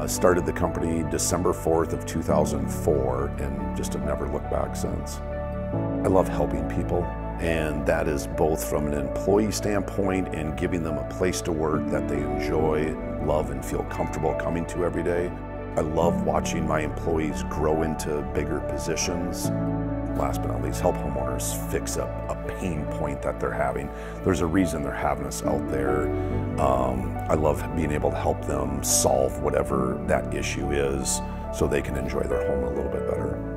I started the company December 4th of 2004 and just have never looked back since. I love helping people and that is both from an employee standpoint and giving them a place to work that they enjoy, love, and feel comfortable coming to every day. I love watching my employees grow into bigger positions. Last but not least, help homeowners fix a, a pain point that they're having. There's a reason they're having us out there. Um, I love being able to help them solve whatever that issue is so they can enjoy their home a little bit better.